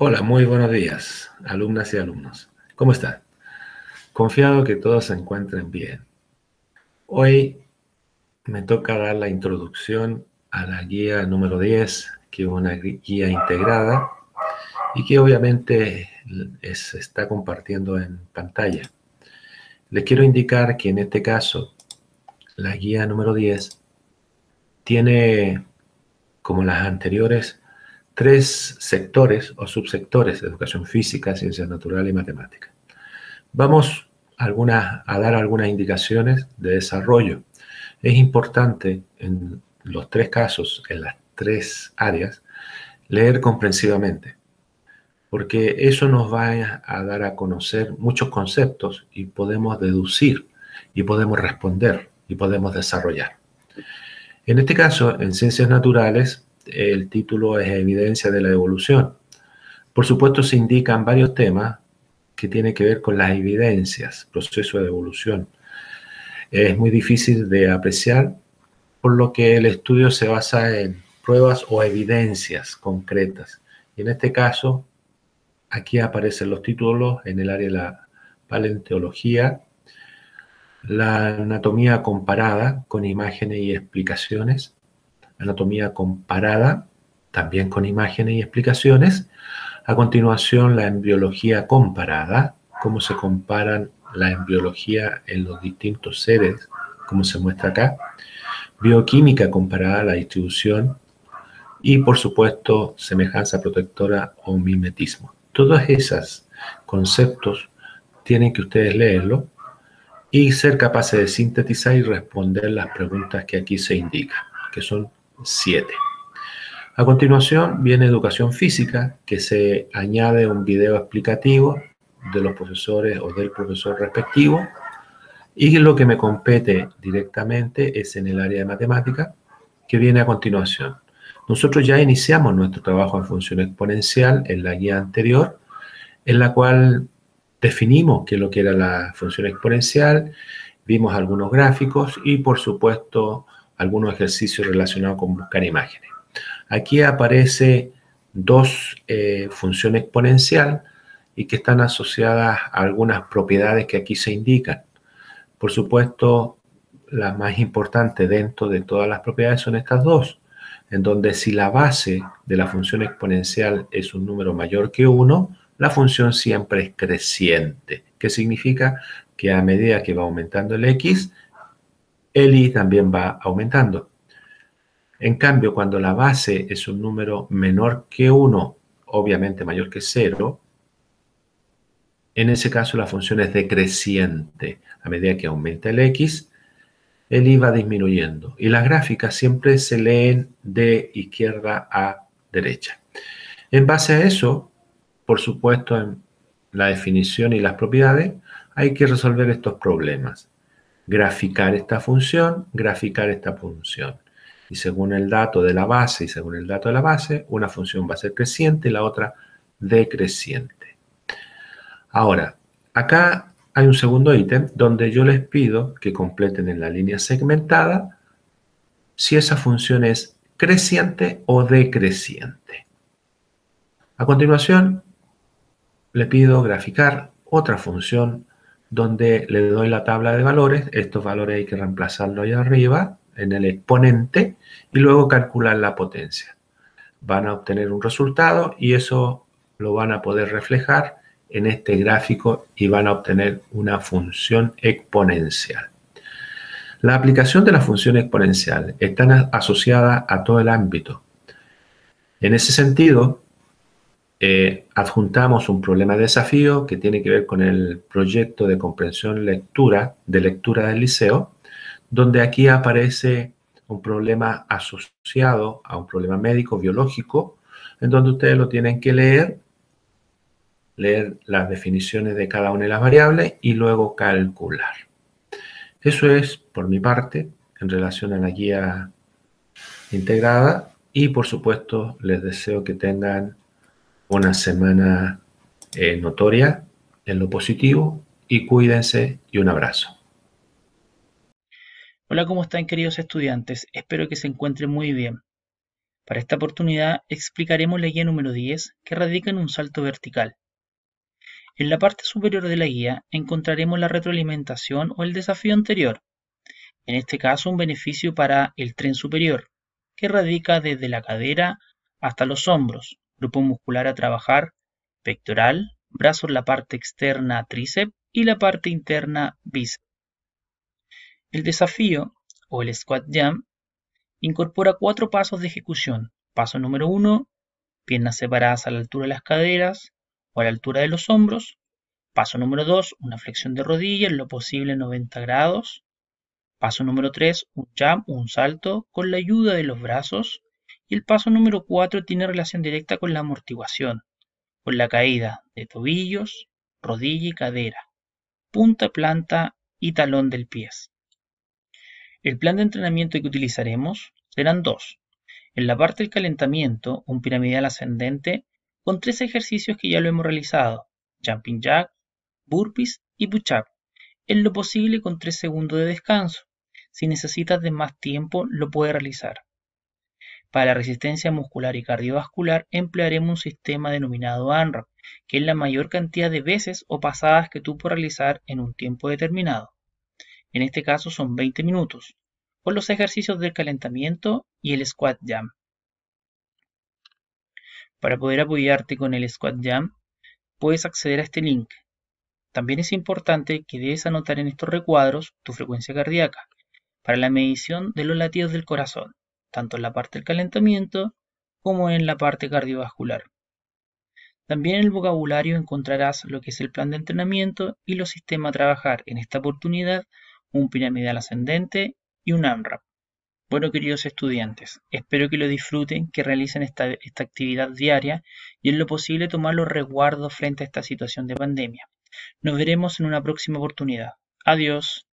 Hola, muy buenos días, alumnas y alumnos. ¿Cómo están? Confiado que todos se encuentren bien. Hoy me toca dar la introducción a la guía número 10, que es una guía integrada y que obviamente se está compartiendo en pantalla. Les quiero indicar que en este caso, la guía número 10 tiene, como las anteriores, tres sectores o subsectores, educación física, ciencias naturales y matemáticas. Vamos a dar algunas indicaciones de desarrollo. Es importante en los tres casos, en las tres áreas, leer comprensivamente, porque eso nos va a dar a conocer muchos conceptos y podemos deducir y podemos responder y podemos desarrollar. En este caso, en ciencias naturales, el título es Evidencia de la Evolución. Por supuesto, se indican varios temas que tienen que ver con las evidencias, proceso de evolución. Es muy difícil de apreciar, por lo que el estudio se basa en pruebas o evidencias concretas. Y en este caso, aquí aparecen los títulos en el área de la paleontología, la anatomía comparada con imágenes y explicaciones, anatomía comparada, también con imágenes y explicaciones. A continuación, la embriología comparada, cómo se comparan la embriología en los distintos seres, como se muestra acá. Bioquímica comparada la distribución. Y, por supuesto, semejanza protectora o mimetismo. Todos esos conceptos tienen que ustedes leerlo y ser capaces de sintetizar y responder las preguntas que aquí se indican, que son 7. A continuación viene educación física, que se añade un video explicativo de los profesores o del profesor respectivo. Y lo que me compete directamente es en el área de matemática, que viene a continuación. Nosotros ya iniciamos nuestro trabajo en función exponencial en la guía anterior, en la cual definimos qué es lo que era la función exponencial, vimos algunos gráficos y, por supuesto, algunos ejercicios relacionados con buscar imágenes. Aquí aparece dos eh, funciones exponencial y que están asociadas a algunas propiedades que aquí se indican. Por supuesto, las más importantes dentro de todas las propiedades son estas dos, en donde si la base de la función exponencial es un número mayor que 1, la función siempre es creciente, que significa que a medida que va aumentando el x, el i también va aumentando. En cambio, cuando la base es un número menor que 1, obviamente mayor que 0, en ese caso la función es decreciente. A medida que aumenta el x, el i va disminuyendo. Y las gráficas siempre se leen de izquierda a derecha. En base a eso, por supuesto, en la definición y las propiedades, hay que resolver estos problemas graficar esta función, graficar esta función. Y según el dato de la base y según el dato de la base, una función va a ser creciente y la otra decreciente. Ahora, acá hay un segundo ítem donde yo les pido que completen en la línea segmentada si esa función es creciente o decreciente. A continuación, le pido graficar otra función donde le doy la tabla de valores. Estos valores hay que reemplazarlo ahí arriba, en el exponente, y luego calcular la potencia. Van a obtener un resultado y eso lo van a poder reflejar en este gráfico y van a obtener una función exponencial. La aplicación de la función exponencial está asociada a todo el ámbito. En ese sentido, eh, adjuntamos un problema de desafío que tiene que ver con el proyecto de comprensión lectura de lectura del liceo, donde aquí aparece un problema asociado a un problema médico biológico, en donde ustedes lo tienen que leer, leer las definiciones de cada una de las variables y luego calcular. Eso es por mi parte en relación a la guía integrada y por supuesto les deseo que tengan una semana eh, notoria en lo positivo y cuídense y un abrazo. Hola, ¿cómo están queridos estudiantes? Espero que se encuentren muy bien. Para esta oportunidad explicaremos la guía número 10 que radica en un salto vertical. En la parte superior de la guía encontraremos la retroalimentación o el desafío anterior, en este caso un beneficio para el tren superior, que radica desde la cadera hasta los hombros, grupo muscular a trabajar, pectoral, brazos la parte externa tríceps y la parte interna bíceps. El desafío o el squat jump incorpora cuatro pasos de ejecución. Paso número uno, piernas separadas a la altura de las caderas o a la altura de los hombros. Paso número 2, una flexión de rodilla en lo posible 90 grados. Paso número 3, un jump, un salto con la ayuda de los brazos. Y el paso número 4 tiene relación directa con la amortiguación, con la caída de tobillos, rodilla y cadera, punta, planta y talón del pie. El plan de entrenamiento que utilizaremos serán dos. En la parte del calentamiento, un piramidal ascendente con tres ejercicios que ya lo hemos realizado, jumping jack, burpees y push-up, en lo posible con 3 segundos de descanso. Si necesitas de más tiempo, lo puedes realizar. Para la resistencia muscular y cardiovascular emplearemos un sistema denominado ANRAP, que es la mayor cantidad de veces o pasadas que tú puedes realizar en un tiempo determinado. En este caso son 20 minutos, con los ejercicios del calentamiento y el squat jump. Para poder apoyarte con el Squat Jam, puedes acceder a este link. También es importante que debes anotar en estos recuadros tu frecuencia cardíaca para la medición de los latidos del corazón, tanto en la parte del calentamiento como en la parte cardiovascular. También en el vocabulario encontrarás lo que es el plan de entrenamiento y los sistemas a trabajar en esta oportunidad, un piramidal ascendente y un AMRAP. Bueno, queridos estudiantes, espero que lo disfruten, que realicen esta, esta actividad diaria y en lo posible tomar los resguardos frente a esta situación de pandemia. Nos veremos en una próxima oportunidad. Adiós.